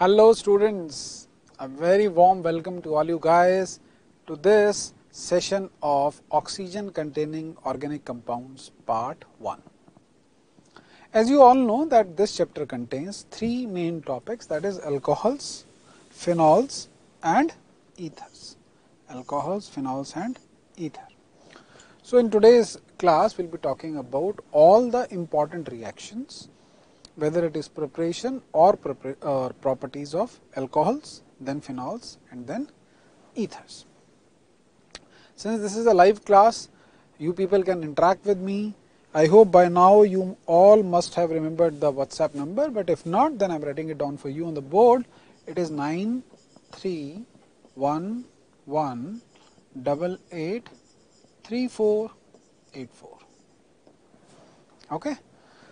Hello students, a very warm welcome to all you guys to this session of oxygen containing organic compounds part 1. As you all know that this chapter contains three main topics that is alcohols, phenols and ethers. Alcohols, phenols and ether. So, in today's class we will be talking about all the important reactions whether it is preparation or properties of alcohols, then phenols and then ethers. Since this is a live class, you people can interact with me. I hope by now you all must have remembered the WhatsApp number, but if not, then I am writing it down for you on the board. It is 9311883484. Okay.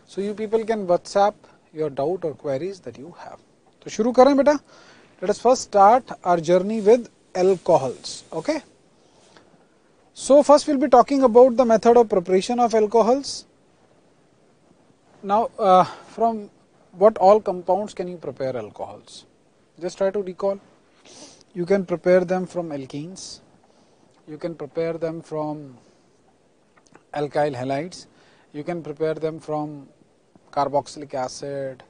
So you people can WhatsApp your doubt or queries that you have. So शुरू करें बेटा. Let us first start our journey with alcohols. Okay. So first we will be talking about the method of preparation of alcohols. Now uh, from what all compounds can you prepare alcohols? Just try to recall. You can prepare them from alkenes. You can prepare them from alkyl halides. you can prepare them from carboxylic acid,